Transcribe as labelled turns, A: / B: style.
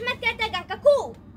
A: Ahmed Katagan Kaku.